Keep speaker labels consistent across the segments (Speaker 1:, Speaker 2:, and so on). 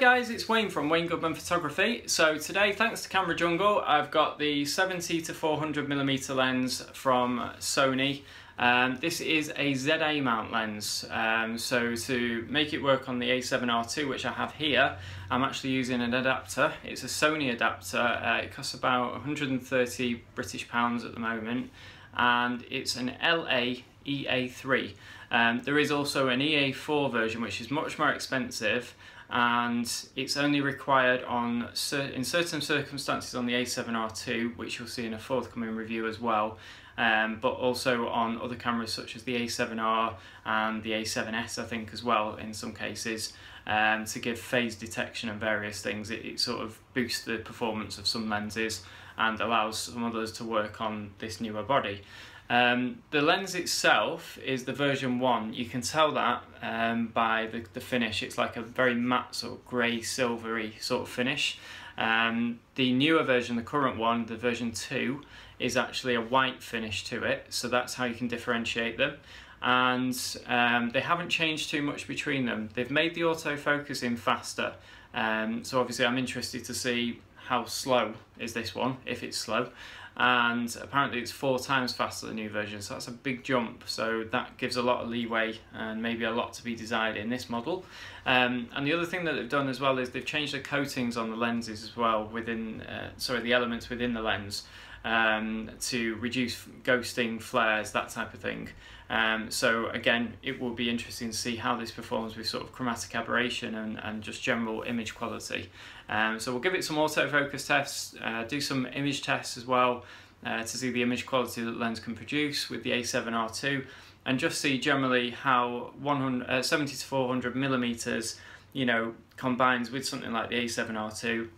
Speaker 1: Guys, it's Wayne from Wayne Goodman Photography. So today, thanks to Camera Jungle, I've got the 70 to 400 millimeter lens from Sony. Um, this is a ZA mount lens, um, so to make it work on the a7R2, which I have here, I'm actually using an adapter. It's a Sony adapter, uh, it costs about 130 British pounds at the moment, and it's an LA EA3. Um, there is also an EA4 version, which is much more expensive, and it's only required on in certain circumstances on the A7R2 which you'll see in a forthcoming review as well um, but also on other cameras such as the A7R and the A7S I think as well in some cases um, to give phase detection and various things. It, it sort of boosts the performance of some lenses and allows some others to work on this newer body um, the lens itself is the version 1. You can tell that um, by the, the finish. It's like a very matte sort of grey silvery sort of finish. Um, the newer version, the current one, the version 2, is actually a white finish to it. So that's how you can differentiate them. And um, they haven't changed too much between them. They've made the autofocusing faster. Um, so obviously I'm interested to see how slow is this one, if it's slow and apparently it's four times faster than the new version so that's a big jump. So that gives a lot of leeway and maybe a lot to be desired in this model. Um, and the other thing that they've done as well is they've changed the coatings on the lenses as well within uh, sorry the elements within the lens um, to reduce ghosting flares that type of thing. Um, so again it will be interesting to see how this performs with sort of chromatic aberration and, and just general image quality. Um, so we'll give it some autofocus tests, uh, do some image tests as well uh, to see the image quality that lens can produce with the A7R2 and just see generally how 100, uh, 70 to 400 millimeters you know combines with something like the A7R2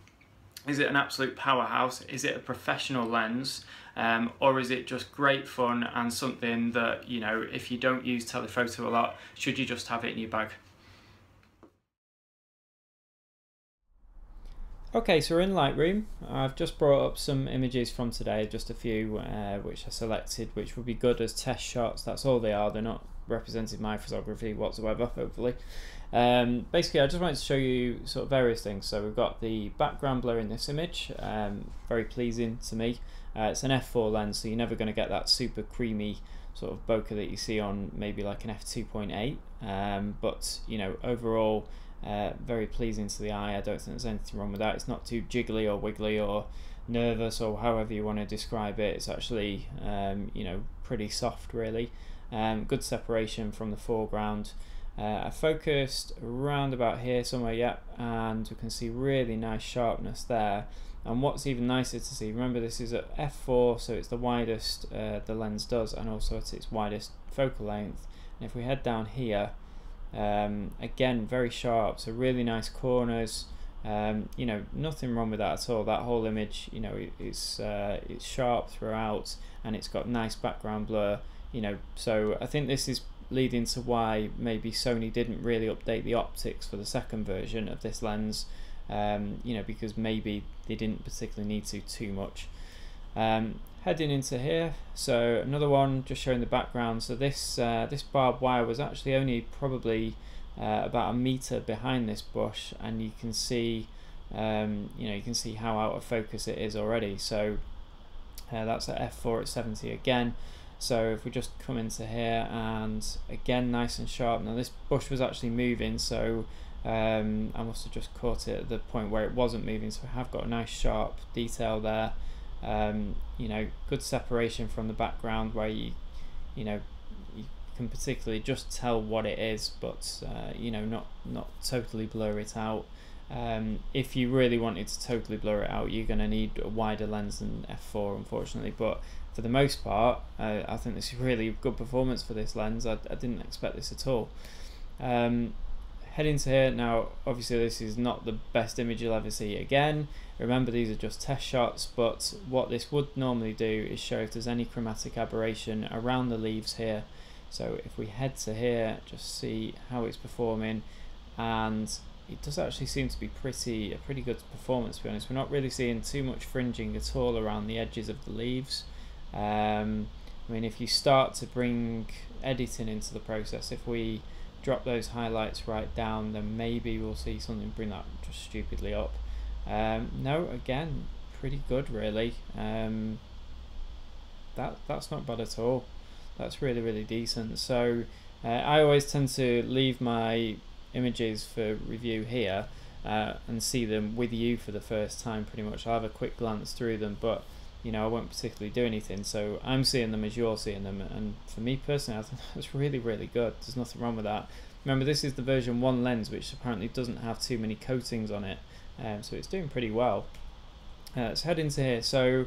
Speaker 1: is it an absolute powerhouse is it a professional lens um, or is it just great fun and something that you know if you don't use telephoto a lot should you just have it in your bag Okay, so we're in Lightroom. I've just brought up some images from today, just a few uh, which I selected, which will be good as test shots. That's all they are. They're not representing my photography whatsoever, hopefully. Um, basically, I just wanted to show you sort of various things. So we've got the background blur in this image, um, very pleasing to me. Uh, it's an f4 lens, so you're never going to get that super creamy sort of bokeh that you see on maybe like an f2.8. Um, but you know, overall, uh, very pleasing to the eye. I don't think there's anything wrong with that. It's not too jiggly or wiggly or nervous or however you want to describe it. It's actually um, you know pretty soft really. Um, good separation from the foreground. Uh, focused around about here somewhere, yep, and we can see really nice sharpness there. And what's even nicer to see, remember this is at f4, so it's the widest uh, the lens does, and also at its widest focal length. And if we head down here, um, again, very sharp, so really nice corners. Um, you know, nothing wrong with that at all. That whole image, you know, it's uh, it's sharp throughout, and it's got nice background blur. You know, so I think this is leading to why maybe Sony didn't really update the optics for the second version of this lens. Um, you know, because maybe they didn't particularly need to too much. Um, heading into here so another one just showing the background so this uh, this barbed wire was actually only probably uh, about a meter behind this bush and you can see um, you know you can see how out of focus it is already so uh, that's at f4 at 70 again so if we just come into here and again nice and sharp. Now this bush was actually moving so um, I must have just caught it at the point where it wasn't moving. So I have got a nice sharp detail there. Um, you know, good separation from the background where you, you know, you can particularly just tell what it is, but uh, you know, not not totally blur it out. Um, if you really wanted to totally blur it out, you're going to need a wider lens than f4, unfortunately. But for the most part, uh, I think this is really good performance for this lens. I, I didn't expect this at all. Um, heading to here now obviously this is not the best image you'll ever see again remember these are just test shots but what this would normally do is show if there's any chromatic aberration around the leaves here so if we head to here just see how it's performing and it does actually seem to be pretty a pretty good performance to be honest we're not really seeing too much fringing at all around the edges of the leaves um, I mean if you start to bring editing into the process if we drop those highlights right down, then maybe we'll see something bring that just stupidly up. Um, no, again, pretty good really. Um, that that's not bad at all. That's really really decent. So uh, I always tend to leave my images for review here uh, and see them with you for the first time pretty much. I'll have a quick glance through them, but you know I won't particularly do anything. So I'm seeing them as you're seeing them, and for me personally, I think that's really really good. There's nothing wrong with that. Remember, this is the version one lens, which apparently doesn't have too many coatings on it, um, so it's doing pretty well. Uh, let's head into here. So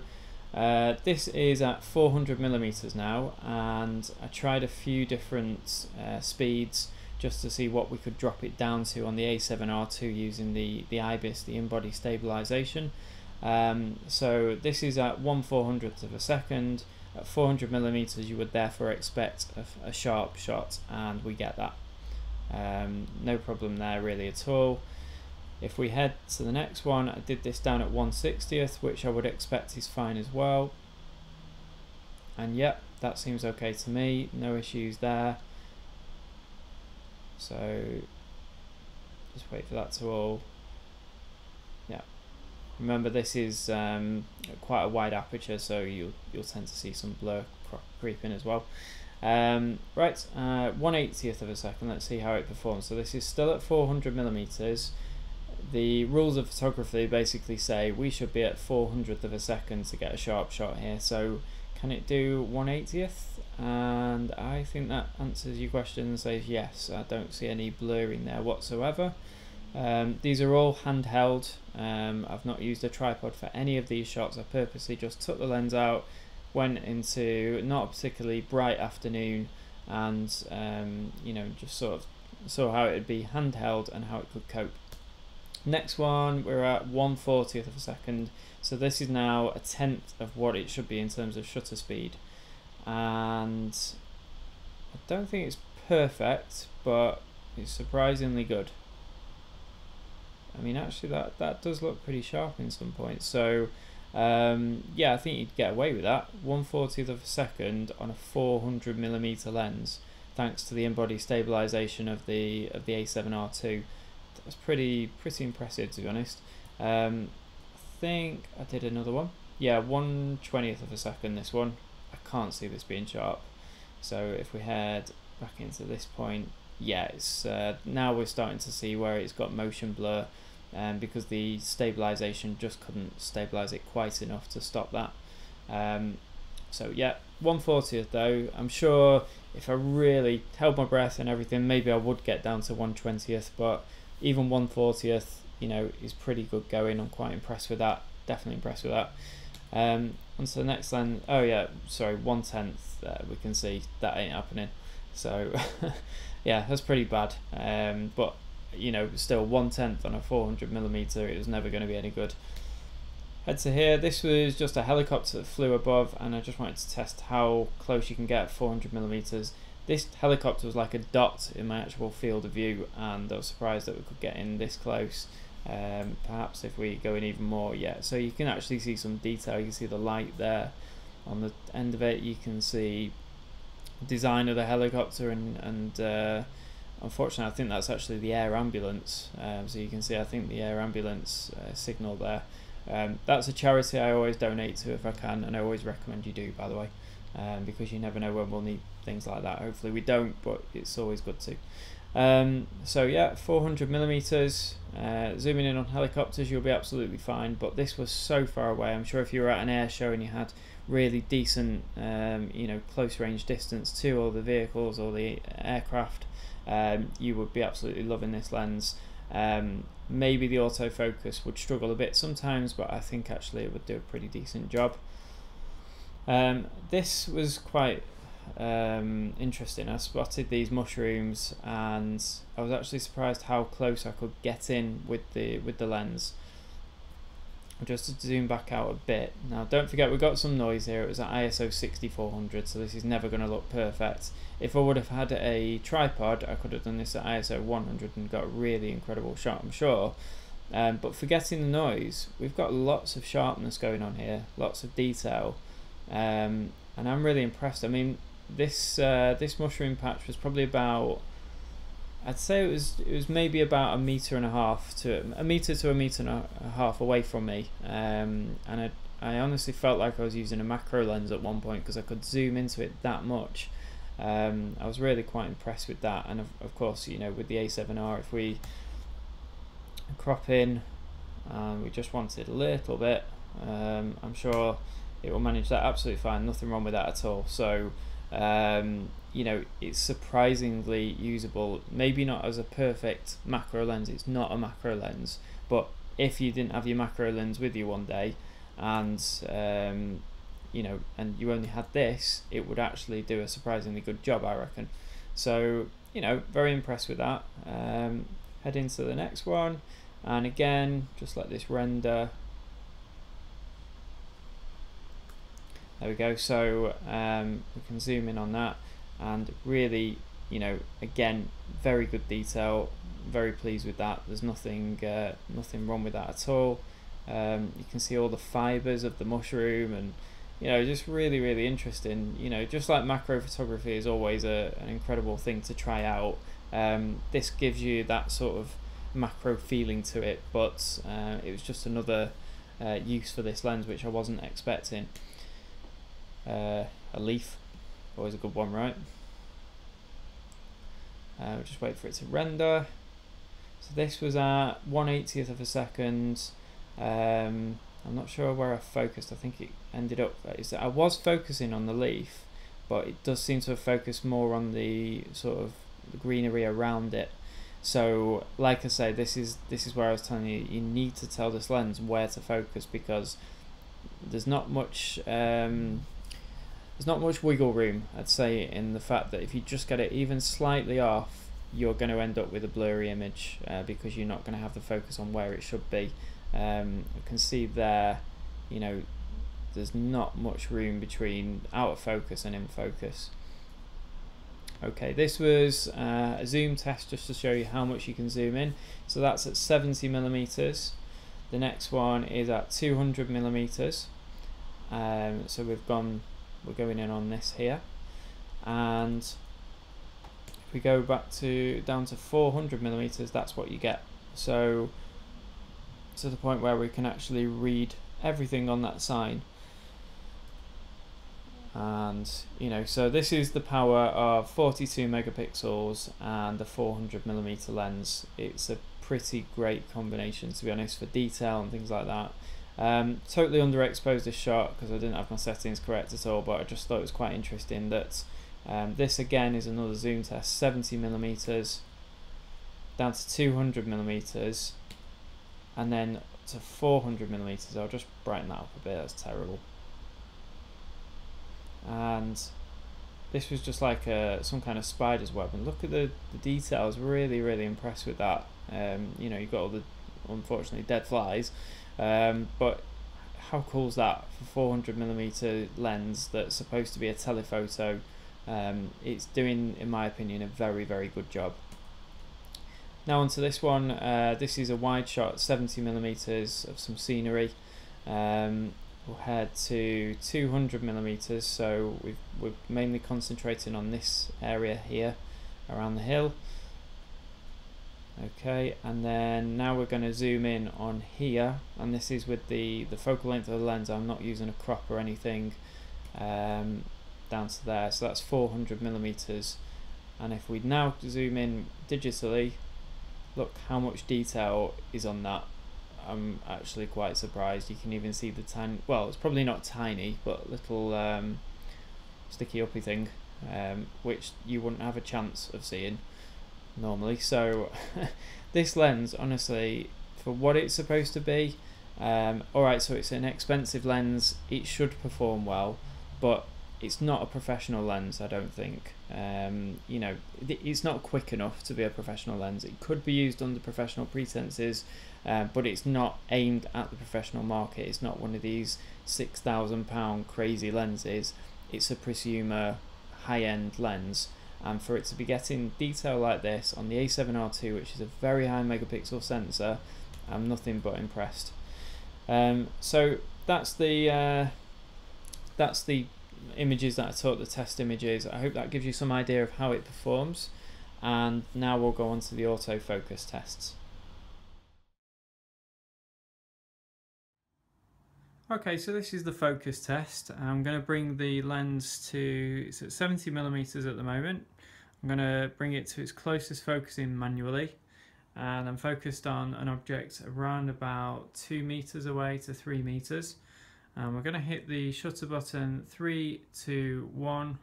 Speaker 1: uh, this is at 400 millimeters now, and I tried a few different uh, speeds just to see what we could drop it down to on the A7R2 using the, the IBIS, the in-body stabilization. Um, so this is at 1 400th of a second. At 400 millimeters, you would therefore expect a, a sharp shot, and we get that. Um, no problem there really at all. If we head to the next one, I did this down at 160th, which I would expect is fine as well. And yep, that seems okay to me, no issues there. So just wait for that to all, yeah. Remember this is um, quite a wide aperture, so you'll, you'll tend to see some blur creeping as well. Um, right, uh, 180th of a second, let's see how it performs. So this is still at 400 millimeters the rules of photography basically say we should be at 400th of a second to get a sharp shot here. So can it do 180th? And I think that answers your question and says yes. I don't see any blurring there whatsoever. Um, these are all handheld. Um, I've not used a tripod for any of these shots. I purposely just took the lens out, went into not a particularly bright afternoon, and um, you know just sort of saw how it would be handheld and how it could cope. Next one, we're at 1 40th of a second. So this is now a tenth of what it should be in terms of shutter speed. And I don't think it's perfect, but it's surprisingly good. I mean, actually, that, that does look pretty sharp in some points. So, um, yeah, I think you'd get away with that. 1 40th of a second on a 400 millimeter lens, thanks to the in-body stabilization of the of the A7R2 that's pretty pretty impressive to be honest. Um, I think I did another one. Yeah, one twentieth of a second. This one, I can't see this being sharp. So if we head back into this point, yeah, it's uh, now we're starting to see where it's got motion blur, um, because the stabilization just couldn't stabilize it quite enough to stop that. Um, so yeah, 140th though. I'm sure if I really held my breath and everything, maybe I would get down to 120th, but even 140th, you know, is pretty good going. I'm quite impressed with that. Definitely impressed with that. Um, on to the next lens. Oh yeah, sorry, one tenth. Uh, we can see that ain't happening. So yeah, that's pretty bad. Um, but you know, still one tenth on a 400 millimeter. It was never going to be any good. Head to here. This was just a helicopter that flew above, and I just wanted to test how close you can get 400 millimeters this helicopter was like a dot in my actual field of view and I was surprised that we could get in this close um, perhaps if we go in even more yeah. So you can actually see some detail. You can see the light there. On the end of it you can see design of the helicopter and, and uh, unfortunately I think that's actually the air ambulance. Um, so you can see I think the air ambulance uh, signal there. Um, that's a charity I always donate to if I can and I always recommend you do by the way. Um, because you never know when we'll need things like that. Hopefully we don't, but it's always good to. Um, so yeah, 400 millimeters. Uh, zooming in on helicopters, you'll be absolutely fine. But this was so far away. I'm sure if you were at an air show and you had really decent, um, you know, close range distance to all the vehicles or the aircraft, um, you would be absolutely loving this lens. Um, maybe the autofocus would struggle a bit sometimes, but I think actually it would do a pretty decent job. Um, this was quite um, interesting. I spotted these mushrooms, and I was actually surprised how close I could get in with the with the lens. Just to zoom back out a bit. Now, don't forget we got some noise here. It was at ISO 6400, so this is never going to look perfect. If I would have had a tripod, I could have done this at ISO 100 and got a really incredible shot, I'm sure. Um, but forgetting the noise, we've got lots of sharpness going on here, lots of detail, um, and I'm really impressed. I mean, this uh, this mushroom patch was probably about I'd say it was it was maybe about a meter and a half to a meter to a meter and a half away from me, um, and I I honestly felt like I was using a macro lens at one point because I could zoom into it that much. Um, I was really quite impressed with that, and of, of course, you know, with the A7R, if we crop in, we just wanted a little bit, um, I'm sure it will manage that absolutely fine. Nothing wrong with that at all. So, um, you know, it's surprisingly usable. Maybe not as a perfect macro lens. It's not a macro lens, but if you didn't have your macro lens with you one day, and um, you know, and you only had this, it would actually do a surprisingly good job, I reckon. So, you know, very impressed with that. Um, head into the next one, and again, just let this render. There we go. So um, we can zoom in on that, and really, you know, again, very good detail. Very pleased with that. There's nothing, uh, nothing wrong with that at all. Um, you can see all the fibers of the mushroom and you know, just really, really interesting. You know, just like macro photography is always a, an incredible thing to try out. Um, this gives you that sort of macro feeling to it, but uh, it was just another uh, use for this lens which I wasn't expecting. Uh, a leaf, always a good one, right? Uh, just wait for it to render. So this was at 180th of a second. Um, I'm not sure where I focused. I think it ended up is that I was focusing on the leaf, but it does seem to have focused more on the sort of greenery around it. So, like I say, this is this is where I was telling you you need to tell this lens where to focus because there's not much um, there's not much wiggle room. I'd say in the fact that if you just get it even slightly off, you're going to end up with a blurry image uh, because you're not going to have the focus on where it should be. Um, you can see there, you know, there's not much room between out of focus and in focus. Okay, this was uh, a zoom test just to show you how much you can zoom in. So that's at 70 millimeters. The next one is at 200 millimeters. Um, so we've gone, we're going in on this here, and if we go back to down to 400 millimeters, that's what you get. So to the point where we can actually read everything on that sign. And you know so this is the power of 42 megapixels and the 400 millimeter lens. It's a pretty great combination to be honest for detail and things like that um, totally underexposed this shot because I didn't have my settings correct at all but I just thought it was quite interesting that um, this again is another zoom test 70 millimeters down to 200 millimeters and then to 400 millimeters. I'll just brighten that up a bit that's terrible. And this was just like a, some kind of spider's web and look at the, the details really really impressed with that. Um, you know you've got all the unfortunately dead flies um, but how cool is that for 400 millimeter lens that's supposed to be a telephoto? Um, it's doing in my opinion a very very good job. Now onto this one. Uh, this is a wide shot 70 millimeters of some scenery. Um, we'll head to 200 millimeters. So we we're mainly concentrating on this area here around the hill okay and then now we're going to zoom in on here and this is with the the focal length of the lens. I'm not using a crop or anything um, down to there. So that's 400 millimeters. And if we now zoom in digitally look how much detail is on that. I'm actually quite surprised. You can even see the tiny, well, it's probably not tiny, but little um, sticky uppy thing, um, which you wouldn't have a chance of seeing normally. So this lens, honestly, for what it's supposed to be, um, alright, so it's an expensive lens, it should perform well, but it's not a professional lens, I don't think. Um, you know, it's not quick enough to be a professional lens. It could be used under professional pretenses, uh, but it's not aimed at the professional market. It's not one of these six thousand pound crazy lenses. It's a prosumer high end lens, and for it to be getting detail like this on the A7R2, which is a very high megapixel sensor, I'm nothing but impressed. Um, so that's the uh, that's the images that I took, the test images. I hope that gives you some idea of how it performs. and now we'll go on to the autofocus tests. Okay, so this is the focus test. I'm going to bring the lens to, it's at 70 millimeters at the moment. I'm going to bring it to its closest focusing manually and I'm focused on an object around about 2 meters away to 3 meters. And we're going to hit the shutter button 3, 2, 1.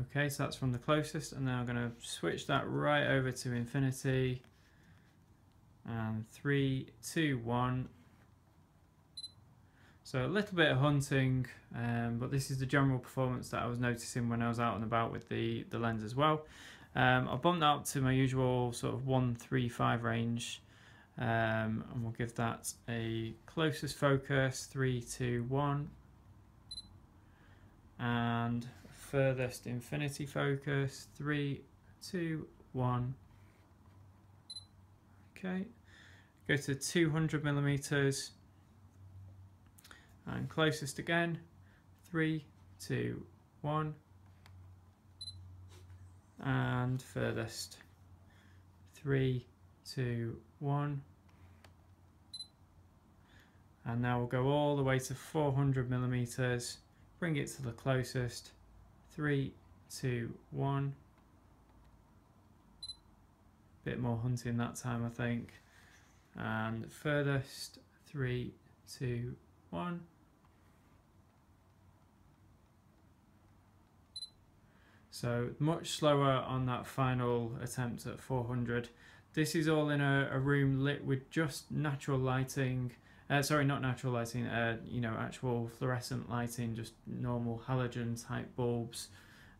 Speaker 1: Okay, so that's from the closest and now I'm going to switch that right over to infinity and 3, 2, 1 so a little bit of hunting, um, but this is the general performance that I was noticing when I was out and about with the, the lens as well. Um, I'll bump that up to my usual sort of 135 range um, and we'll give that a closest focus, 3, 2, 1 and furthest infinity focus, 3, 2, 1 okay go to 200 millimeters and closest again. Three two one. And furthest. Three two one. And now we'll go all the way to 400 millimeters. Bring it to the closest. Three two one. Bit more hunting that time I think. And furthest. Three two one So much slower on that final attempt at 400. This is all in a, a room lit with just natural lighting. Uh, sorry, not natural lighting, uh, you know, actual fluorescent lighting, just normal halogen type bulbs,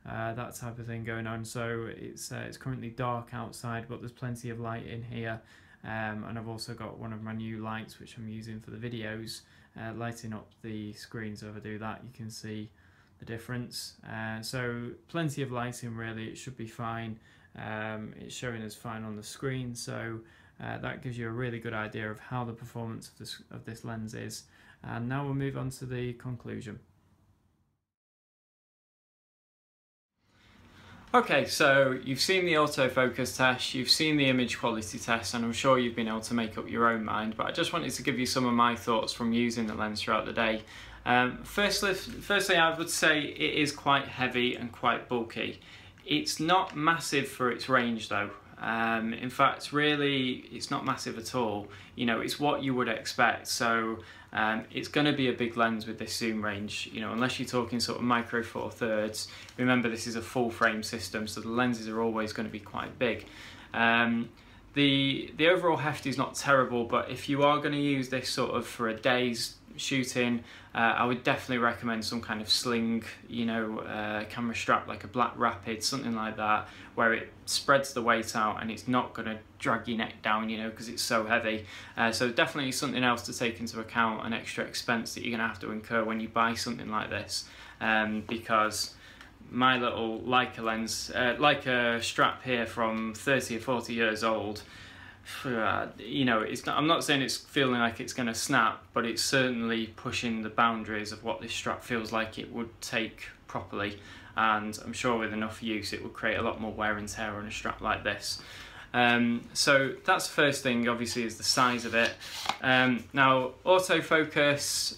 Speaker 1: uh, that type of thing going on. So it's uh, it's currently dark outside, but there's plenty of light in here. Um, and I've also got one of my new lights, which I'm using for the videos, uh, lighting up the screen. So if I do that, you can see the difference. Uh, so plenty of lighting really, it should be fine. Um, it's showing as fine on the screen, so uh, that gives you a really good idea of how the performance of this, of this lens is. And now we'll move on to the conclusion. Okay, so you've seen the autofocus test, you've seen the image quality test, and I'm sure you've been able to make up your own mind, but I just wanted to give you some of my thoughts from using the lens throughout the day. Um, firstly, firstly, I would say it is quite heavy and quite bulky. It's not massive for its range though. Um, in fact, really, it's not massive at all. You know, it's what you would expect. So um, it's going to be a big lens with this zoom range. You know, unless you're talking sort of micro four thirds. Remember, this is a full frame system, so the lenses are always going to be quite big. Um, the the overall heft is not terrible, but if you are going to use this sort of for a day's shooting, uh, I would definitely recommend some kind of sling, you know, uh, camera strap like a Black Rapid, something like that, where it spreads the weight out and it's not going to drag your neck down, you know, because it's so heavy. Uh, so definitely something else to take into account, an extra expense that you're going to have to incur when you buy something like this, um, because my little Leica lens, uh, Leica strap here from 30 or 40 years old, you know, it's not, I'm not saying it's feeling like it's going to snap, but it's certainly pushing the boundaries of what this strap feels like it would take properly. And I'm sure with enough use, it would create a lot more wear and tear on a strap like this. Um, so that's the first thing, obviously, is the size of it. Um, now, autofocus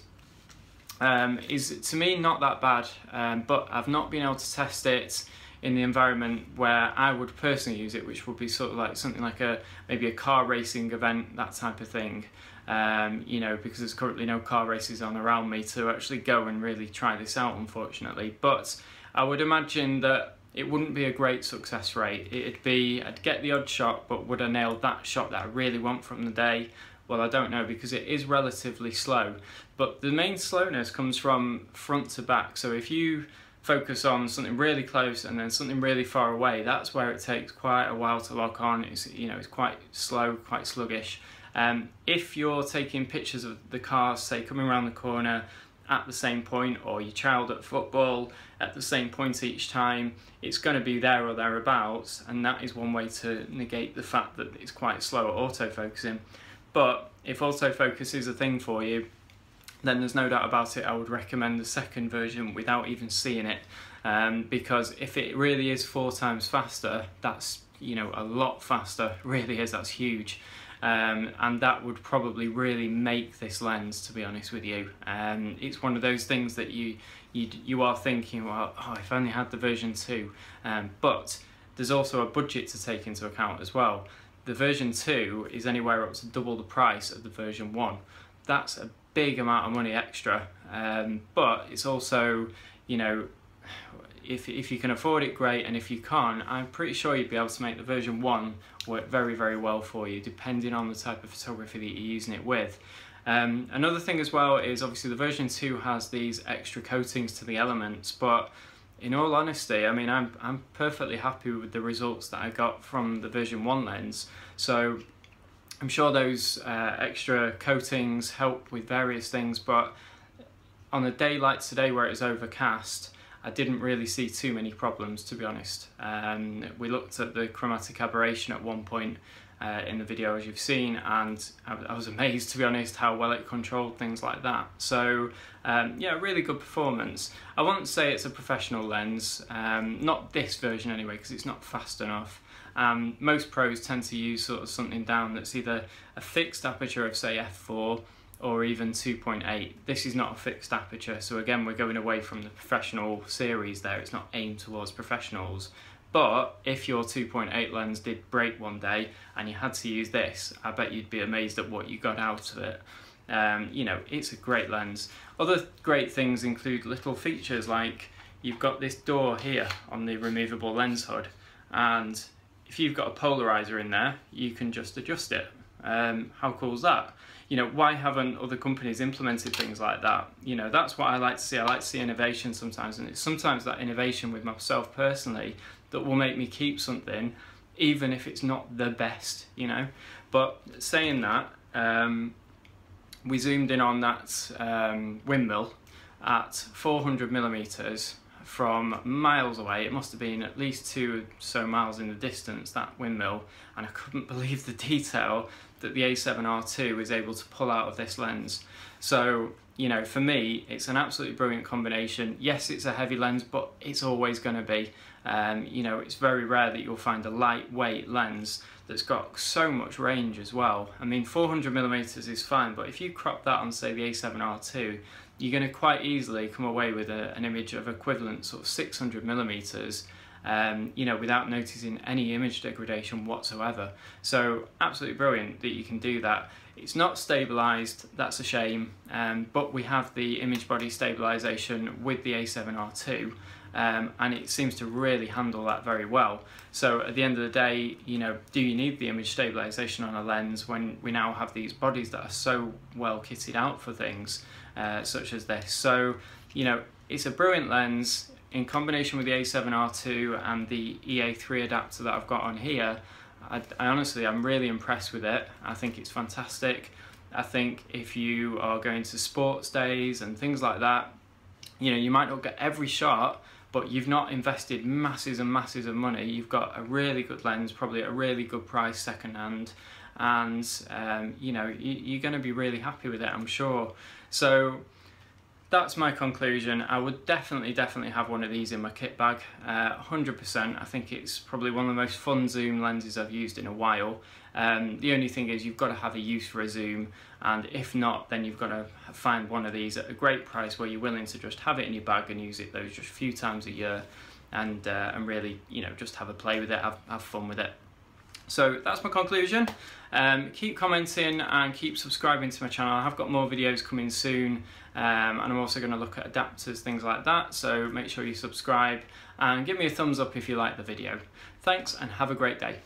Speaker 1: um, is to me not that bad, um, but I've not been able to test it in the environment where I would personally use it, which would be sort of like something like a maybe a car racing event, that type of thing. Um, you know, because there's currently no car races on around me to actually go and really try this out, unfortunately. But I would imagine that it wouldn't be a great success rate. It'd be, I'd get the odd shot, but would I nail that shot that I really want from the day? Well, I don't know because it is relatively slow. But the main slowness comes from front to back. So if you focus on something really close and then something really far away, that's where it takes quite a while to lock on. It's you know it's quite slow, quite sluggish. Um, if you're taking pictures of the cars, say coming around the corner at the same point, or your child at football at the same point each time, it's going to be there or thereabouts, and that is one way to negate the fact that it's quite slow at autofocusing. But if autofocus is a thing for you, then there's no doubt about it, I would recommend the second version without even seeing it. um, because if it really is four times faster, that's you know a lot faster. Really is. That's huge. Um, and that would probably really make this lens to be honest with you um, it's one of those things that you you, you are thinking well oh, if I only had the version 2 um, but there's also a budget to take into account as well the version 2 is anywhere up to double the price of the version 1 that's a big amount of money extra um, but it's also you know if, if you can afford it, great, and if you can't, I'm pretty sure you'd be able to make the version 1 work very, very well for you, depending on the type of photography that you're using it with. Um, another thing as well is obviously the version 2 has these extra coatings to the elements, but in all honesty, I mean, I'm, I'm perfectly happy with the results that I got from the version 1 lens. So I'm sure those uh, extra coatings help with various things, but on a day like today where it's overcast, I didn't really see too many problems to be honest. Um, we looked at the chromatic aberration at one point uh, in the video as you've seen and I, I, was amazed to be honest how well it controlled things like that. So um, yeah, really good performance. I won't say it's a professional lens, um, not this version anyway because it's not fast enough. Um, most pros tend to use sort of something down that's either a fixed aperture of say f4 or even 2.8. This is not a fixed aperture, so again, we're going away from the professional series there. It's not aimed towards professionals. But if your 2.8 lens did break one day and you had to use this, I bet you'd be amazed at what you got out of it. Um, you know, it's a great lens. Other great things include little features like you've got this door here on the removable lens hood and if you've got a polarizer in there, you can just adjust it. Um, how cool is that? you know, why haven't other companies implemented things like that? You know, that's what I like to see. I like to see innovation sometimes, and it's sometimes that innovation with myself personally that will make me keep something, even if it's not the best, you know. But saying that, um, we zoomed in on that um, windmill at 400 millimeters from miles away. It must have been at least two or so miles in the distance, that windmill, and I couldn't believe the detail that the A7R2 is able to pull out of this lens. So, you know, for me, it's an absolutely brilliant combination. Yes, it's a heavy lens, but it's always going to be. Um, you know, it's very rare that you'll find a lightweight lens that's got so much range as well. I mean, 400 millimeters is fine, but if you crop that on, say, the A7R2, you're going to quite easily come away with a, an image of equivalent sort of 600 millimeters um, you know, without noticing any image degradation whatsoever. So absolutely brilliant that you can do that. It's not stabilized, that's a shame, um, but we have the image body stabilization with the A7R2 um, and it seems to really handle that very well. So at the end of the day, you know, do you need the image stabilization on a lens when we now have these bodies that are so well kitted out for things uh, such as this? So, you know, it's a brilliant lens, in combination with the A7R2 and the EA3 adapter that I've got on here, I, I, honestly, I'm really impressed with it. I think it's fantastic. I think if you are going to sports days and things like that, you know, you might not get every shot, but you've not invested masses and masses of money. You've got a really good lens, probably at a really good price secondhand, and um, you know, you, you're going to be really happy with it, I'm sure. So that's my conclusion. I would definitely, definitely have one of these in my kit bag. Uh, 100%. I think it's probably one of the most fun zoom lenses I've used in a while. Um, the only thing is you've got to have a use for a zoom and if not then you've got to find one of these at a great price where you're willing to just have it in your bag and use it those just a few times a year and, uh, and really you know just have a play with it, have, have fun with it. So that's my conclusion. Um, keep commenting and keep subscribing to my channel. I have got more videos coming soon um, and I'm also going to look at adapters, things like that. So make sure you subscribe and give me a thumbs up if you like the video. Thanks and have a great day.